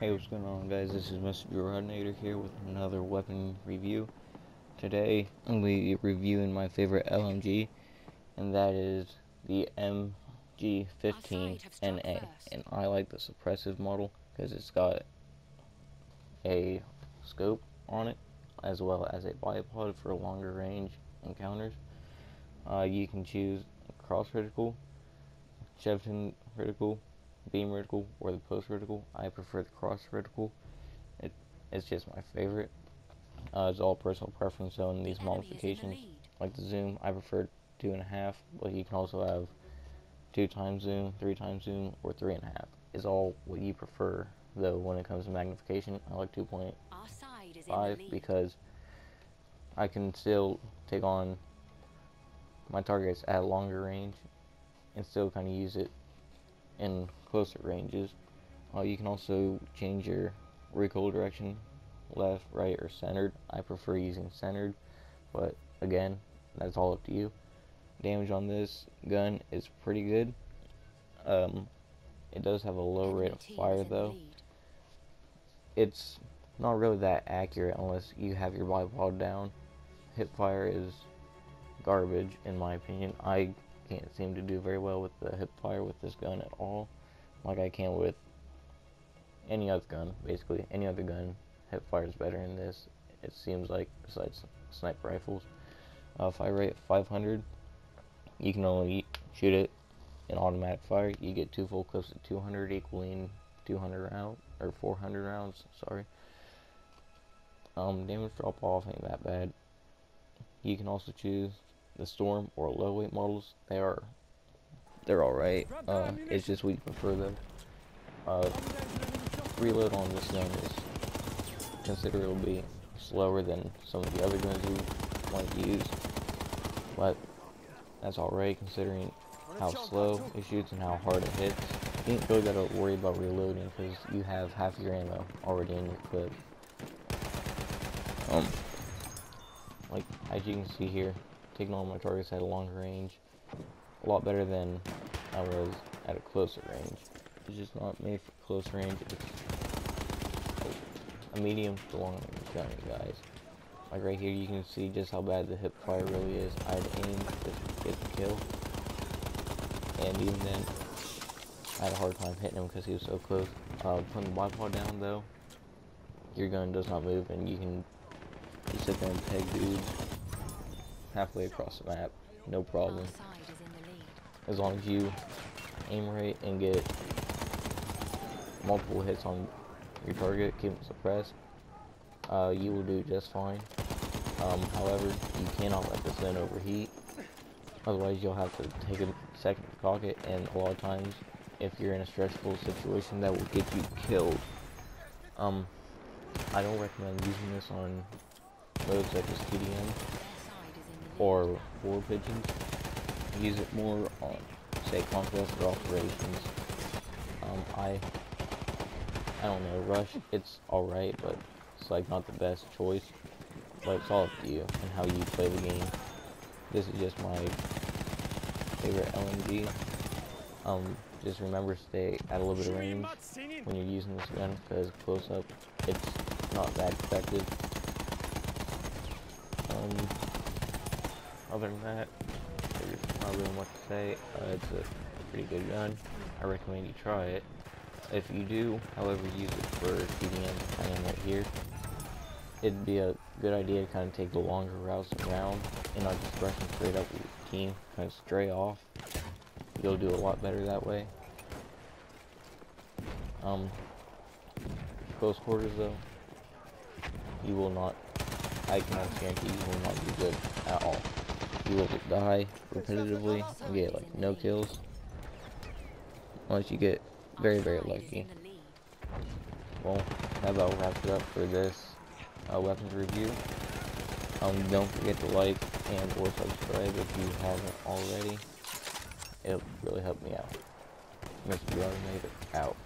Hey, what's going on guys? This is Mr. Jerodinator here with another weapon review. Today, I'm going to be reviewing my favorite LMG, and that is the MG15NA. And I like the suppressive model because it's got a scope on it, as well as a bipod for longer range encounters. Uh, you can choose cross reticle, Chevron reticle, beam reticle or the post reticle. I prefer the cross reticle. It, it's just my favorite. Uh, it's all personal preference on these modifications. Like the zoom, I prefer two and a half, but you can also have two times zoom, three times zoom, or three and a half. Is all what you prefer. Though when it comes to magnification, I like 2.5 because I can still take on my targets at longer range and still kind of use it in closer ranges. Uh, you can also change your recoil direction, left, right, or centered. I prefer using centered, but again, that's all up to you. Damage on this gun is pretty good. Um, it does have a low rate of fire though. It's not really that accurate unless you have your bipod down. Hip fire is garbage in my opinion. I can't seem to do very well with the hip fire with this gun at all. Like I can with any other gun, basically. Any other gun, hip fire is better in this. It seems like, besides sniper rifles. Uh, fire rate 500, you can only shoot it in automatic fire. You get two full clips at 200, equaling 200 rounds, or 400 rounds, sorry. Um, damage drop off ain't that bad. You can also choose the Storm or low weight models, they are they're alright. Uh, it's just we prefer them. Uh, reload on this gun is considerably slower than some of the other guns you might use, but that's alright considering how slow it shoots and how hard it hits. You ain't really gotta worry about reloading because you have half your ammo already in your clip. Um, like as you can see here, taking all my targets at a longer range. A lot better than I was at a closer range. It's just not made for close range. It's a medium to long range gun, guys. Like right here, you can see just how bad the hip fire really is. I had aim to get the kill. And even then, I had a hard time hitting him because he was so close. Uh, putting the bipod down, though, your gun does not move, and you can just sit there and peg dudes halfway across the map, no problem. As long as you aim right and get multiple hits on your target, keep it suppressed, uh, you will do just fine. Um, however, you cannot let this gun overheat, otherwise you'll have to take a second to cock it, and a lot of times, if you're in a stressful situation, that will get you killed. Um, I don't recommend using this on modes such as TDM, or war pigeons. Use it more on, say, conquest or operations. Um, I, I don't know, rush, it's alright, but it's like not the best choice. But it's all up to you and how you play the game. This is just my favorite LMG. Um, just remember to stay at a little bit of range when you're using this gun because close up it's not that effective. Um, other than that, there's not really much to say. Uh, it's a pretty good gun. I recommend you try it. If you do, however, use it for I am right here. It'd be a good idea to kind of take the longer routes around and not just rushing straight up with your team, kind of stray off. You'll do a lot better that way. Um, close quarters though, you will not, I cannot guarantee you will not be good at all you will die repetitively and get like no kills. unless you get very very lucky. well that about wraps it up for this uh, weapons review? Um don't forget to like and or subscribe if you haven't already. It'll really help me out. Mr. Running out